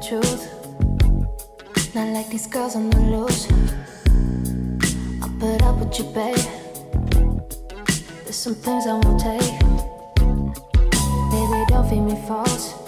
truth. Not like these girls on the loose. I'll put up with you, babe. There's some things I won't take. Baby, don't feed me false.